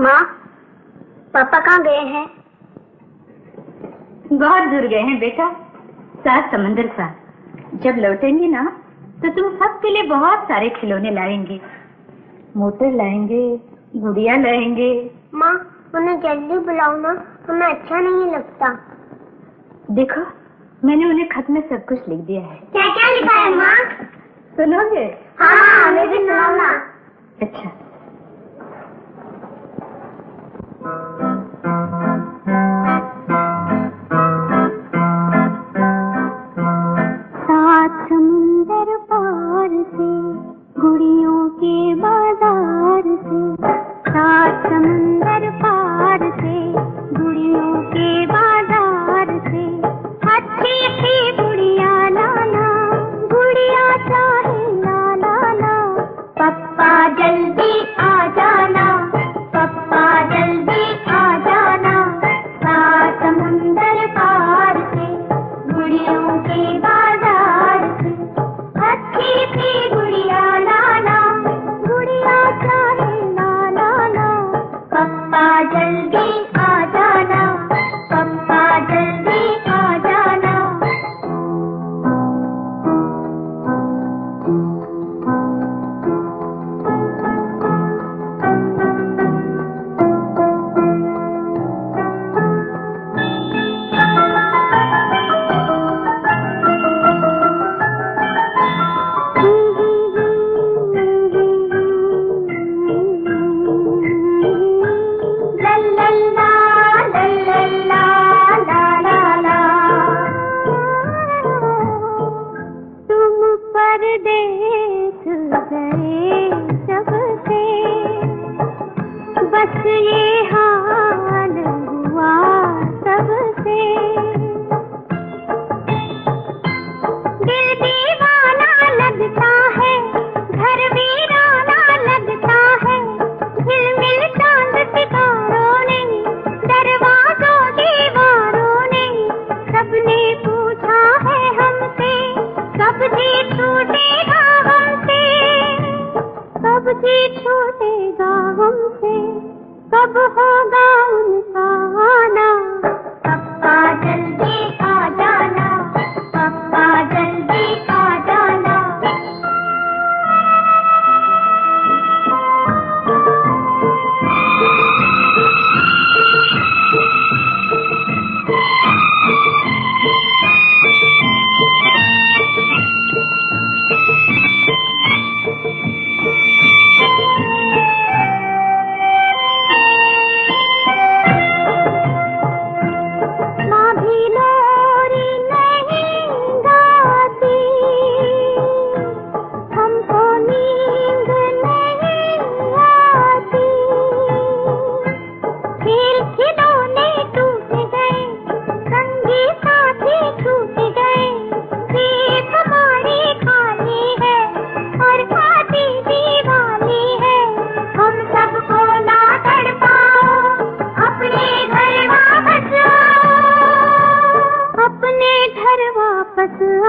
माँ पापा कहाँ गए हैं? बहुत दूर गए हैं बेटा सात समंदर सा जब लौटेंगे ना तो तुम सबके लिए बहुत सारे खिलौने लाएँगे। मोटर लाएँगे गुड़िया लाएँगे। माँ उन्हें जल्दी बुलाओ ना हमें अच्छा नहीं लगता। देखो मैंने उन्हें खत में सब कुछ लिख दिया है। क्या क्या लिखा है माँ? सुनोगे? हाँ हाँ हमें भी सुनाओ ना अच्छा। कब से छूटेगा हमसे। कब होगा उनका आना? सबका जल्दी Christmas.